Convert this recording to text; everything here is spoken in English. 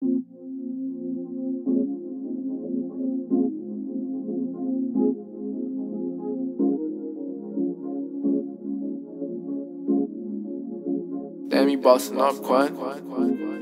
Damn, you bossing up, Quan.